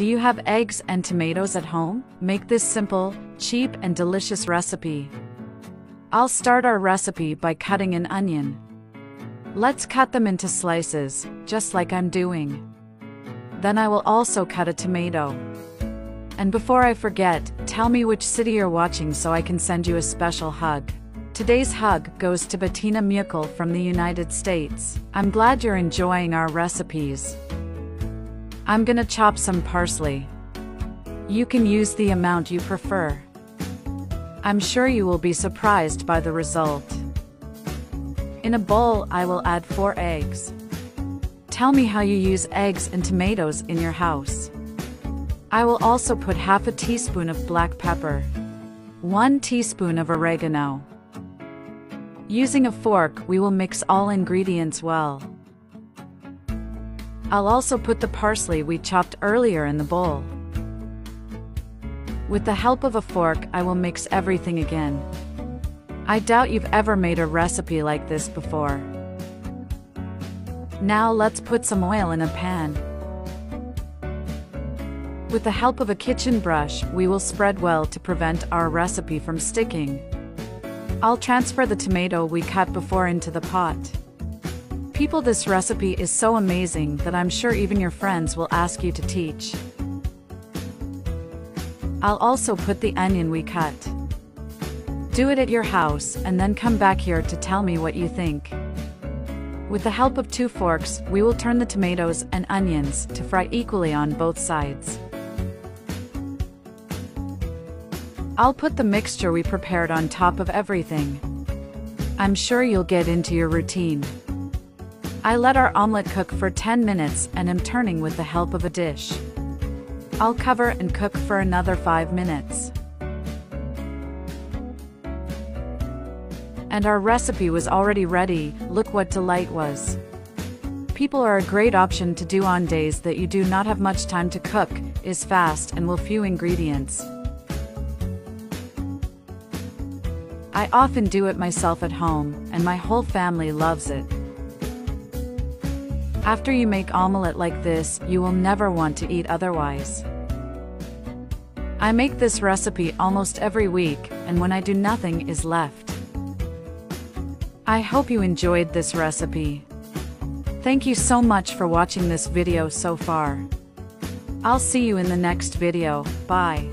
Do you have eggs and tomatoes at home? Make this simple, cheap and delicious recipe. I'll start our recipe by cutting an onion. Let's cut them into slices, just like I'm doing. Then I will also cut a tomato. And before I forget, tell me which city you're watching so I can send you a special hug. Today's hug goes to Bettina Mukel from the United States. I'm glad you're enjoying our recipes. I'm gonna chop some parsley. You can use the amount you prefer. I'm sure you will be surprised by the result. In a bowl, I will add 4 eggs. Tell me how you use eggs and tomatoes in your house. I will also put half a teaspoon of black pepper, 1 teaspoon of oregano. Using a fork, we will mix all ingredients well. I'll also put the parsley we chopped earlier in the bowl. With the help of a fork, I will mix everything again. I doubt you've ever made a recipe like this before. Now let's put some oil in a pan. With the help of a kitchen brush, we will spread well to prevent our recipe from sticking. I'll transfer the tomato we cut before into the pot. People this recipe is so amazing that I'm sure even your friends will ask you to teach. I'll also put the onion we cut. Do it at your house and then come back here to tell me what you think. With the help of two forks, we will turn the tomatoes and onions to fry equally on both sides. I'll put the mixture we prepared on top of everything. I'm sure you'll get into your routine. I let our omelette cook for 10 minutes and am turning with the help of a dish. I'll cover and cook for another 5 minutes. And our recipe was already ready, look what delight was. People are a great option to do on days that you do not have much time to cook, is fast and will few ingredients. I often do it myself at home, and my whole family loves it. After you make omelette like this, you will never want to eat otherwise. I make this recipe almost every week, and when I do nothing is left. I hope you enjoyed this recipe. Thank you so much for watching this video so far. I'll see you in the next video, bye.